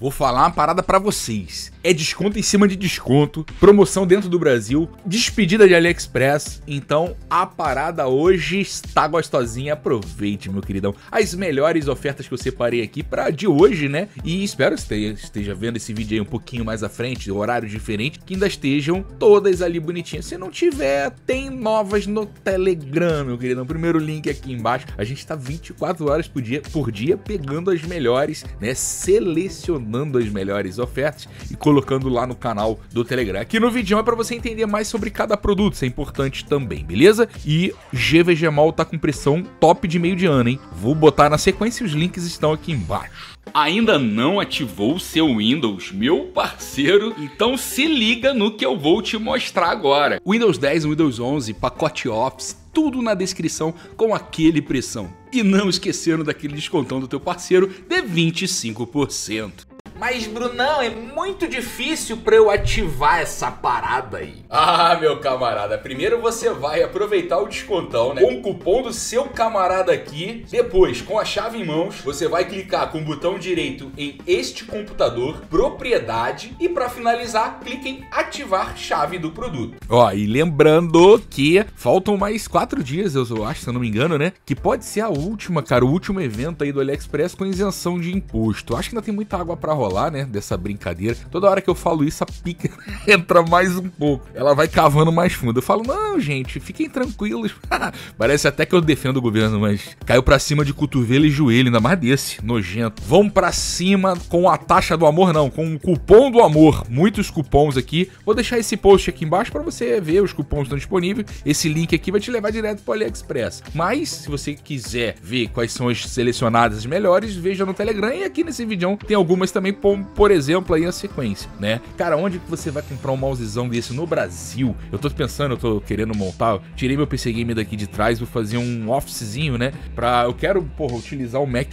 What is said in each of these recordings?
Vou falar uma parada para vocês. É desconto em cima de desconto, promoção dentro do Brasil, despedida de AliExpress. Então a parada hoje está gostosinha. Aproveite, meu queridão. As melhores ofertas que eu separei aqui para de hoje, né? E espero que você esteja vendo esse vídeo aí um pouquinho mais à frente, horário diferente, que ainda estejam todas ali bonitinhas. Se não tiver, tem novas no Telegram, meu queridão. Primeiro link aqui embaixo. A gente tá 24 horas por dia, por dia pegando as melhores, né? Selecionando selecionando as melhores ofertas e colocando lá no canal do Telegram. Aqui no vídeo é para você entender mais sobre cada produto, isso é importante também, beleza? E GVG Mall tá com pressão top de meio de ano, hein? Vou botar na sequência os links estão aqui embaixo. Ainda não ativou o seu Windows, meu parceiro? Então se liga no que eu vou te mostrar agora. Windows 10, Windows 11, pacote Office, tudo na descrição com aquele pressão. E não esquecendo daquele descontão do teu parceiro de 25%. Mas, Brunão, é muito difícil para eu ativar essa parada aí. Ah, meu camarada, primeiro você vai aproveitar o descontão, né? Com o cupom do seu camarada aqui. Depois, com a chave em mãos, você vai clicar com o botão direito em este computador, propriedade, e para finalizar, clique em ativar chave do produto. Ó, e lembrando que faltam mais quatro dias, eu acho, se eu não me engano, né? Que pode ser a última, cara, o último evento aí do AliExpress com isenção de imposto. Acho que ainda tem muita água para rolar rolar, né? Dessa brincadeira. Toda hora que eu falo isso, a pica entra mais um pouco. Ela vai cavando mais fundo. Eu falo, não, gente, fiquem tranquilos. Parece até que eu defendo o governo, mas caiu pra cima de cotovelo e joelho, ainda mais desse, nojento. Vão pra cima com a taxa do amor, não, com o cupom do amor. Muitos cupons aqui. Vou deixar esse post aqui embaixo para você ver os cupons estão disponíveis. Esse link aqui vai te levar direto pro AliExpress. Mas, se você quiser ver quais são as selecionadas melhores, veja no Telegram. E aqui nesse vídeo tem algumas também por exemplo, aí a sequência, né? Cara, onde que você vai comprar um mousezão desse no Brasil? Eu tô pensando, eu tô querendo montar, tirei meu PC Game daqui de trás, vou fazer um officezinho, né? Pra, eu quero, porra, utilizar o Mac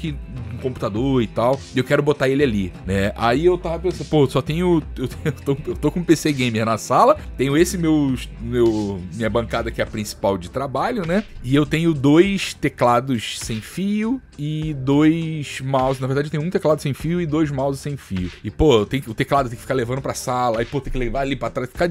computador e tal, e eu quero botar ele ali, né? Aí eu tava pensando, pô, só tenho, eu, tenho, eu, tô, eu tô com um PC Gamer na sala, tenho esse meu, meu, minha bancada que é a principal de trabalho, né? E eu tenho dois teclados sem fio e dois mouse, na verdade eu tenho um teclado sem fio e dois mouse sem fio. E, pô, tem, o teclado tem que ficar levando pra sala, aí, pô, tem que levar ali pra trás, ficar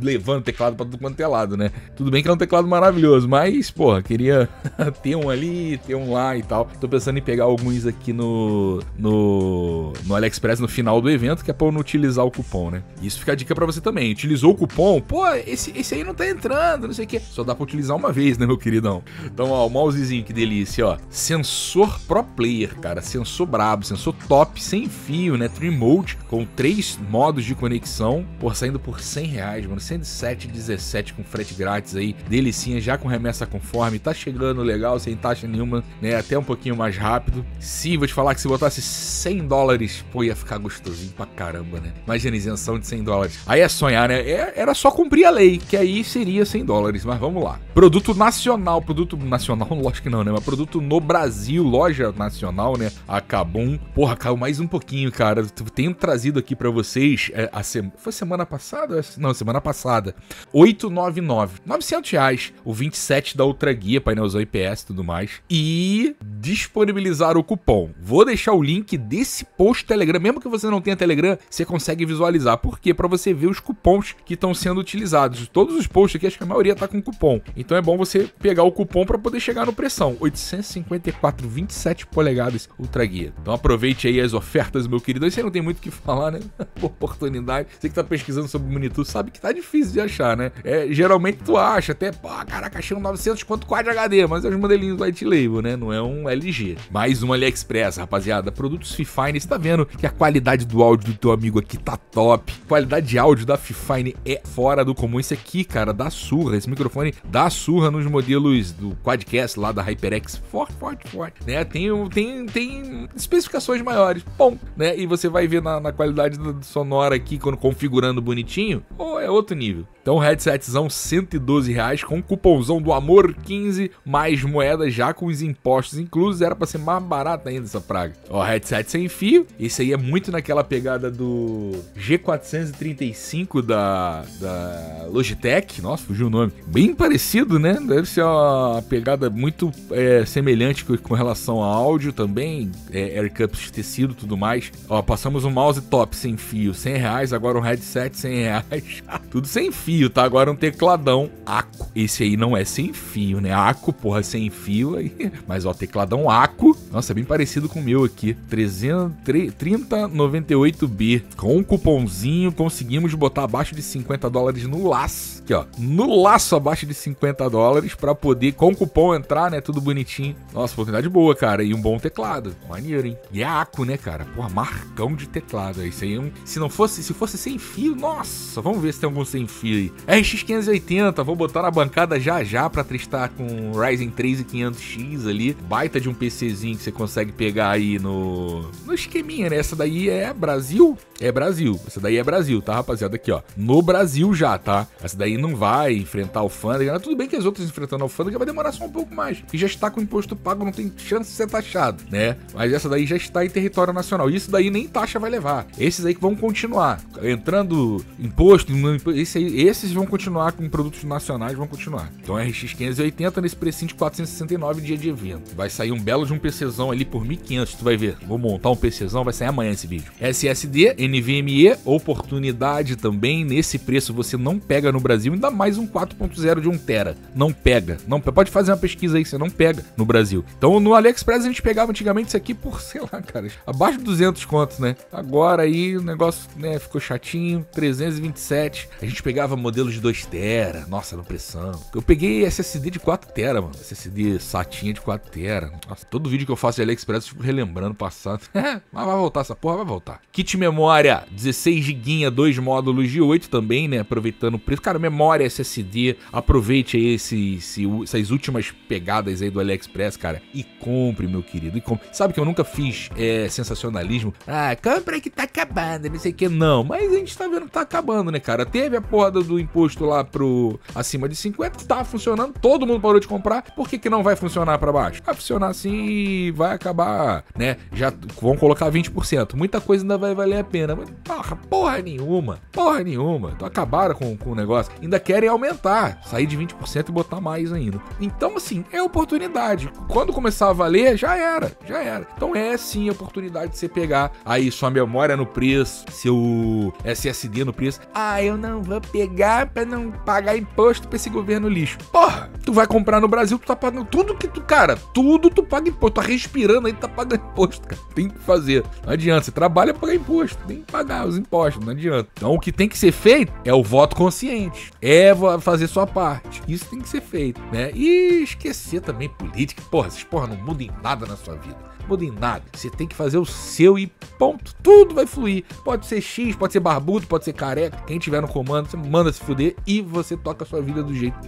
levando o teclado pra tudo quanto é lado, né? Tudo bem que é um teclado maravilhoso, mas, pô, queria ter um ali, ter um lá e tal. Tô pensando em pegar alguns aqui no, no, no AliExpress no final do evento, que é pra não utilizar o cupom, né? Isso fica a dica pra você também. Utilizou o cupom, pô, esse, esse aí não tá entrando, não sei o que. Só dá pra utilizar uma vez, né, meu queridão? Então, ó, o mousezinho, que delícia, ó. Sensor Pro Player, cara. Sensor brabo, sensor top, sem fio, né? Trim Mode, com três modos de conexão, por saindo por 100 reais, mano. 107,17 com frete grátis aí. Delicinha, já com remessa conforme. Tá chegando legal, sem taxa nenhuma, né? Até um pouquinho mais rápido. Sim, vou te falar que se botasse 100 dólares, pô, ia ficar gostosinho pra caramba, né? Imagina isenção de 100 dólares. Aí é sonhar, né? É, era só cumprir a lei, que aí seria 100 dólares, mas vamos lá. Produto nacional, produto nacional, lógico que não, né? Mas produto no Brasil, loja nacional, né? A Cabum. Porra, caiu mais um pouquinho, cara tenho trazido aqui para vocês é, a se... foi semana passada? Não, semana passada. 899, 900 reais, o 27 da Ultra Guia, painelzão IPS e tudo mais. E disponibilizar o cupom. Vou deixar o link desse post Telegram, mesmo que você não tenha Telegram, você consegue visualizar. Por quê? Para você ver os cupons que estão sendo utilizados. Todos os posts aqui, acho que a maioria tá com cupom. Então é bom você pegar o cupom para poder chegar no pressão. 854 27 polegadas Ultra Guia. Então aproveite aí as ofertas, meu querido. E você não tem muito o que falar, né? Oportunidade. Você que tá pesquisando sobre monitor sabe que tá difícil de achar, né? É, geralmente tu acha até, pô, caraca, achei um 900 quanto Quad HD, mas é os modelinhos white label, né? Não é um LG. Mais um AliExpress, rapaziada. Produtos Fifine. Você tá vendo que a qualidade do áudio do teu amigo aqui tá top. Qualidade de áudio da Fifine é fora do comum. Esse aqui, cara, dá surra. Esse microfone dá surra nos modelos do Quadcast lá da HyperX. Forte, forte, forte. Né? Tem, tem, tem especificações maiores. Bom, né? E você vai ver na, na qualidade sonora aqui, quando configurando bonitinho, ou é outro nível. Então, headsetzão 112 reais com cupomzão do Amor 15, mais moedas já com os impostos inclusos. Era pra ser mais barato ainda essa praga. Ó, headset sem fio. Esse aí é muito naquela pegada do G435 da, da Logitech. Nossa, fugiu o nome. Bem parecido, né? Deve ser uma pegada muito é, semelhante com, relação a áudio também. É, Air Cups tecido tudo mais. Ó, passamos um mouse top sem fio, 100 reais. Agora um headset 100 reais. tudo sem fio, tá? Agora um tecladão Aco. Esse aí não é sem fio, né? Aco, porra, sem fio aí. Mas ó, tecladão Aco. Nossa, é bem parecido com o meu aqui. 3098B. Com um cupomzinho, conseguimos botar abaixo de 50 dólares no laço. Aqui, ó. No laço abaixo de 50 dólares pra poder, com o cupom, entrar, né? Tudo bonitinho. Nossa, oportunidade boa, cara. E um bom teclado. Maneiro, hein? E é Aco, né, cara? Porra, marcão de teclado. Isso aí, é um... se não fosse, se fosse sem fio, nossa, vamos ver se tem algum sem fio aí. RX 580, vou botar na bancada já já pra testar com Ryzen 3 e 500X ali. Baita de um PCzinho que você consegue pegar aí no, no esqueminha, né? Essa daí é Brasil? É Brasil. Essa daí é Brasil, tá, rapaziada? Aqui, ó. No Brasil já, tá? Essa daí não vai enfrentar alfândega. Tudo bem que as outras enfrentando a alfândega vai demorar só um pouco mais. E já está com imposto pago, não tem chance de ser taxado, né? Mas essa daí já está em território nacional. Isso daí nem taxa vai levar. Esses aí que vão continuar. Entrando imposto, esse aí, esses vão continuar com produtos nacionais, vão continuar. Então RX 580 nesse precinho de 469 dia de evento. Vai sair um belo de um PCzão ali por 1500, tu vai ver. Vou montar um PCzão, vai sair amanhã esse vídeo. SSD, NVMe, oportunidade também. Nesse preço você não pega no Brasil, ainda mais um 4.0 de 1 tera. Não pega. Não pode fazer uma pesquisa aí, você não pega no Brasil. Então no AliExpress a gente pegava antigamente isso aqui por, sei lá, cara, abaixo de 200 contos, né? Agora aí o negócio, né, ficou chatinho, 327. A gente pegava modelos de 2 tera, nossa, no pressão. Eu peguei SSD de 4 tera, mano. SSD satinha de 4 tera. Nossa, todo vídeo que eu faço de AliExpress eu fico relembrando o passado. Mas vai voltar essa porra, vai voltar. Kit memória 16 GB, dois módulos de 8 também, né? Aproveitando o preço. Cara, memória SSD, aproveite aí esse, esse, essas últimas pegadas aí do AliExpress, cara, e compre, meu querido. E compre. Sabe que eu nunca fiz é, sensacionalismo? Ah, compra que tá acabando, não sei o que. Não, mas a gente tá vendo que tá acabando, né, cara? Teve a porra do imposto lá pro acima de 50, tá funcionando, todo mundo parou de comprar. Por que, que não vai funcionar para baixo? Vai funcionar assim vai acabar, né? Já vão colocar 20%. Muita coisa ainda vai valer a pena. Mas, porra, porra nenhuma. Porra nenhuma. Então acabaram com, com o negócio. Ainda querem aumentar, sair de 20% e botar mais ainda. Então, assim, é oportunidade. Quando começar a valer, já era, já era. Então é sim a oportunidade de você pegar aí sua memória no preço, seu SSD no preço. Ah, eu não vou pegar pra não pagar imposto pra esse governo lixo. Porra, tu vai comprar no Brasil, tu tá pagando tudo que tu, cara, tudo tu paga imposto. Tu tá respirando aí, tá pagando imposto, cara. Tem que fazer. Não adianta, você trabalha pagar imposto, tem que pagar os impostos, não adianta. Então o que tem que ser feito é o voto consciente. É fazer sua parte. Isso tem que ser feito, né? E esquecer também política. Porra, essas porra não mudam em nada na sua vida muda em nada. Você tem que fazer o seu e ponto. Tudo vai fluir. Pode ser X, pode ser barbudo, pode ser careca. Quem tiver no comando, você manda se fuder e você toca a sua vida do jeito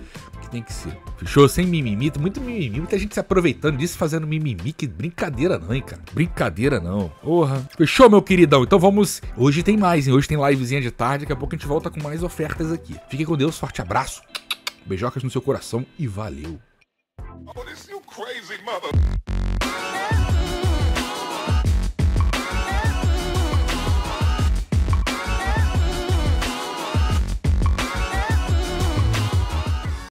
tem que ser. Fechou? Sem mimimi. Muito mimimi. Muita gente se aproveitando disso, fazendo mimimi. Que brincadeira não, hein, cara? Brincadeira não. Porra. Fechou, meu queridão? Então vamos. Hoje tem mais, hein? Hoje tem livezinha de tarde. Daqui a pouco a gente volta com mais ofertas aqui. Fique com Deus. Forte abraço. Beijocas no seu coração e valeu. Oh,